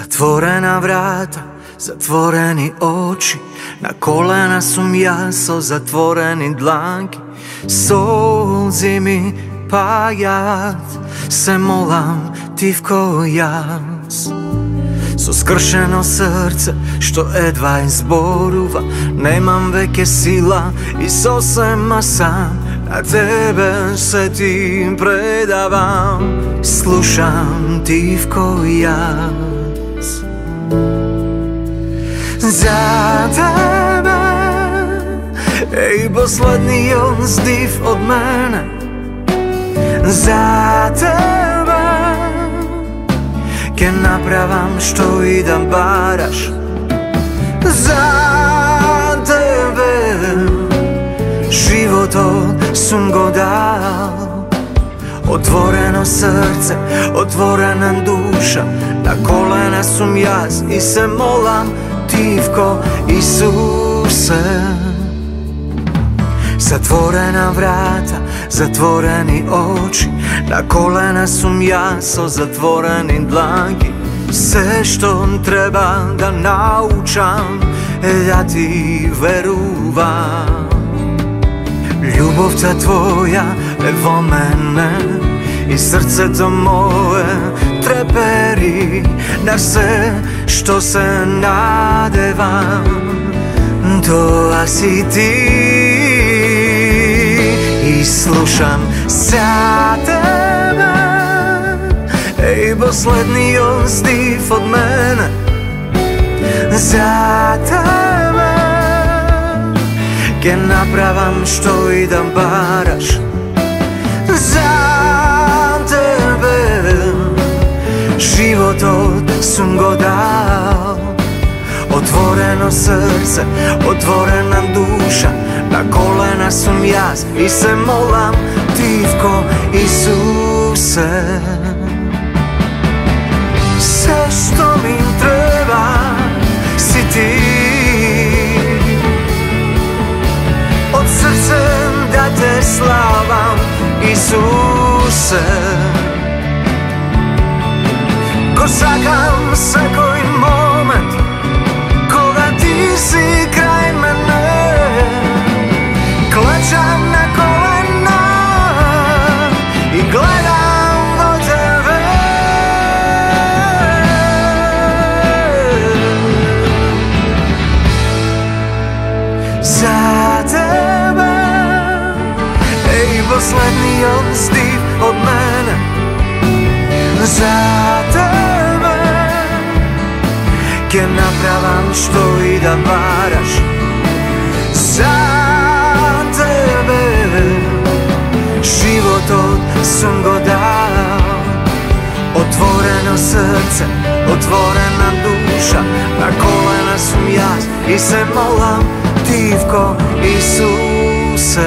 Otvorena vrata, zatvoreni oči Na kolena sum ja so zatvoreni dlanki. Solzi mi pajat Se molam tivko jaz. So skršeno srce, što edva izboruva Nemam veke sila i sosema sam Na tebe se ti predavam. Slušam tivko jaz Za tebe Ej, poslednji zdiv od mene Za tebe Ke napravam što i baraš Za tebe Život od sum go dal Otvoreno srce, otvorena duša Sum jaz i se molam Tivko Isuse. Zatvorena vrata, zatvoreni oči Na kolena sum ja so zatvoreni dlanki Sve što treba da naučam Da ti veruvam. Ljubovca tvoja evo mene I srce to moje treperi Na sve što se nadevam To si ti. I slušam za tebe. Ej, poslednji zdiv od mene. Za tebe. Ke napravam što i da baraš sum go dal Otvoreno srce, otvorena duša Na kolena sum jaz i se molam Tivko Isuse. Sve što mi treba si ti. Od srcem da te slavam Isuse Ko sakam svakoj moment Koga ti si kraj mene. Klečam na kolena I gledam do tebe Za tebe Ej, poslednji zdiv od mene. Za tebe Ke napravam što i da baraš Za tebe. Život od sum go dao Otvoreno srce, otvorena duša Na kolena sum jaz i se molam Tivko Isus